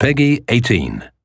Peggy 18.